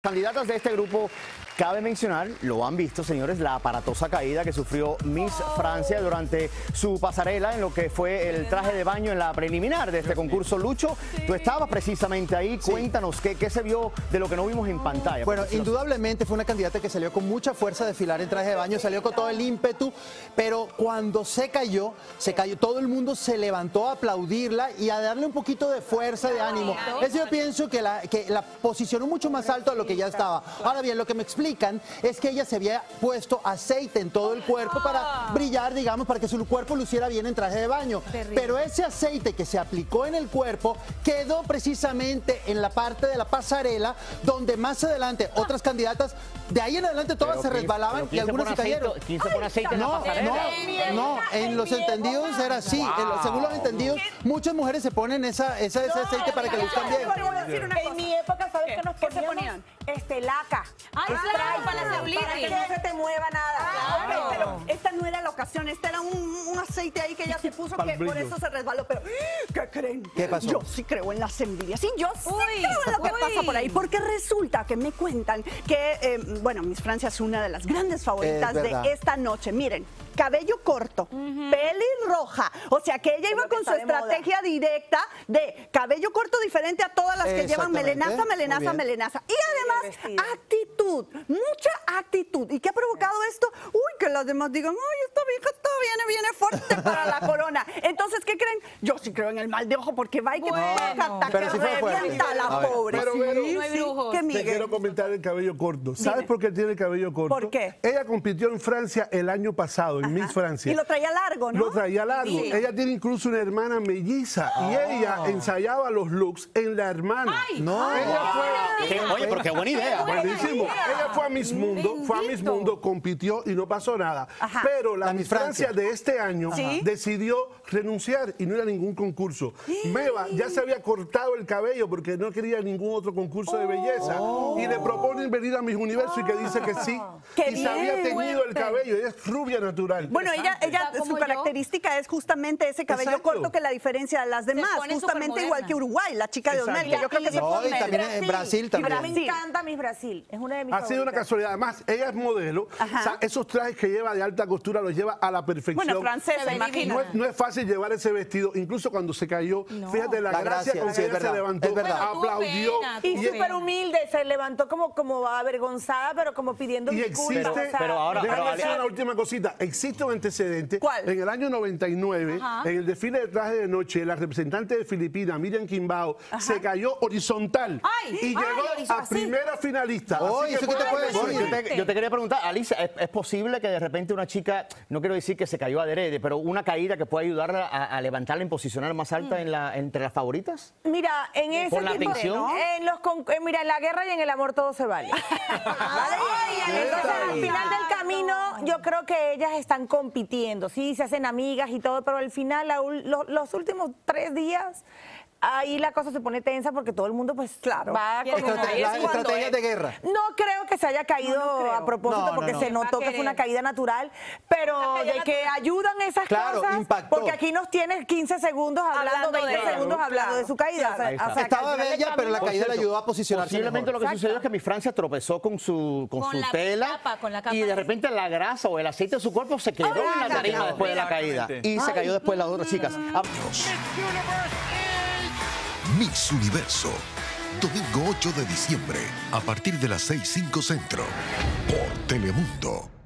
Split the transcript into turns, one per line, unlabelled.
Candidatas de este grupo, cabe mencionar, lo han visto, señores, la aparatosa caída que sufrió Miss Francia durante su pasarela en lo que fue el traje de baño en la preliminar de este concurso. Lucho, tú estabas precisamente ahí. Cuéntanos qué, qué se vio de lo que no vimos en pantalla.
Bueno, indudablemente fue una candidata que salió con mucha fuerza de filar en traje de baño, salió con todo el ímpetu, pero cuando se cayó, se cayó, todo el mundo se levantó a aplaudirla y a darle un poquito de fuerza, de ánimo. Eso yo pienso que la, que la posicionó mucho más alto a lo que ya estaba. Ahora bien, lo que me explican es que ella se había puesto aceite en todo el cuerpo para brillar, digamos, para que su cuerpo luciera bien en traje de baño. Pero ese aceite que se aplicó en el cuerpo quedó precisamente en la parte de la pasarela, donde más adelante otras candidatas, de ahí en adelante todas
Pero
se
¿quién-
resbalaban y algunas se cayeron.
aceite- quién se pone aceite en la
no,
pasarela?
no, no, en los entendidos era así. En los- según los entendidos, muchas mujeres se ponen esa, esa- ese aceite para que luzcan bien.
Te voy a decir una
En mi época, ¿sabes qué nos
¿Qué se
poníamos? Este, laca.
Ay, claro, para la celulitis.
Para que no se te mueva nada.
Claro.
Pero esta no era la ocasión. Este era un, un aceite ahí que ella se puso que por eso se resbaló. Pero, ¿qué creen?
¿Qué pasó?
Yo sí creo en las envidias. Sí, yo sí
Uy,
creo en lo que
uy.
pasa por ahí. Porque resulta que me cuentan que, eh, bueno, Miss Francia es una de las grandes favoritas
Es
de esta noche. Miren, cabello corto, pelirroja. O sea que ella iba con su
moda.
estrategia directa de cabello corto diferente a todas las que llevan melenaza, melenaza, melenaza. Y además, actitud, mucha actitud. ¿Y qué ha provocado esto? Uy, que las demás digan, ay, esta vieja está viene, viene fuerte para la corona. Entonces, ¿qué creen? Yo sí creo en el mal de ojo porque va y que
Bueno.
hasta
Pero fuerte.
revienta a la
A ver.
pobre.
Pero,
Sí,
pero-
No hay
sí,
brujos.
que
Te
quiero comentar el cabello corto. ¿Sabes por qué tiene el cabello corto?
¿Por qué?
Ella compitió en Francia el año pasado, en Miss Francia.
Y lo traía largo, ¿no?
Lo traía largo.
Sí.
Ella tiene incluso una hermana melliza y ella ensayaba los looks en la hermana.
No.
Ella fue.
Qué- oye, pero qué buena idea.
Buenísimo. Ella fue a Miss Mundo, fue a Miss. Mundo, compitió y no pasó nada.
Ajá.
Pero la,
La
Miss
Francia.
Francia de este año
Sí.
decidió renunciar y no era ningún concurso. Meva ya se había cortado el cabello porque no quería ningún otro concurso de belleza. Y le proponen venir a Miss Universo y que dice que sí.
¡Qué
y se había
bien!
teñido el cabello. Ella es rubia natural.
Bueno, ella, ella su
yo.
característica es justamente ese cabello
Exacto.
corto que la diferencia de las demás, justamente igual que Uruguay, la chica de Osmel, que yo creo que se
No, y también en Brasil también.
Brasil.
Me encanta Miss Brasil. Es una de mis
Ha sido una casualidad. Además, ella es modelo.
Ajá.
O sea, esos trajes que lleva de alta costura los lleva a la perfección.
Bueno, francesa, imagino.
No es, no es fácil llevar ese vestido, incluso cuando se cayó. Fíjate la,
La
gracia,
gracia,
con que ella se levantó.
Pero
aplaudió.
pena,
Y súper humilde, se levantó como, como avergonzada, pero como pidiendo
Y
disculpas.
existe,
o sea,
pero ahora-
déjame
pero-
decir una última cosita, existe un antecedente.
¿Cuál?
En el año 99, en el desfile de traje de noche, la representante de Filipinas, Miriam Kimbao, se cayó horizontal
Ay,
y
ay,
llegó
horizontal,
a primera finalista. Así
Oye, ¿eso qué te
puede
puede
decir.
Yo, te, yo te quería preguntar, Alicia, ¿es, es posible que de repente una chica, no quiero decir que se cayó adrede, pero una caída que pueda ayudarla a, a levantarla en posicionar más alta en la, entre las favoritas?
Mira, en ese
Por la
tipo,
tensión.
en los con- eh, mira, en la guerra y en el amor todo se vale. ¿Vale? Entonces, al final del camino, yo creo que ellas están compitiendo, sí, se hacen amigas y todo, pero al final, la los últimos tres días, ahí la cosa se pone tensa porque todo el mundo, pues,
Claro.
va con
estrategias
es-
de guerra.
No creo que se haya caído
No, no creo.
a propósito
No, no,
porque
no.
se notó que fue una caída natural, pero de que ayudan esas
Claro,
cosas,
impactó.
porque aquí nos tiene 15 segundos hablando,
Hablando de
20
ella.
segundos hablando de su caída. O sea,
Estaba bella, pero la caída le ayudó a posicionarse
Posiblemente
mejor.
lo que sucedió es que mi Francia tropezó con su, con
Con
su
la
tela
capa, con la capa.
y de repente la grasa o el aceite de su cuerpo se quedó en la tarima después de la caída y se cayó después las otras chicas.
Miss Universo. Domingo 8 de diciembre, a partir de las 6.05 Centro, por Telemundo.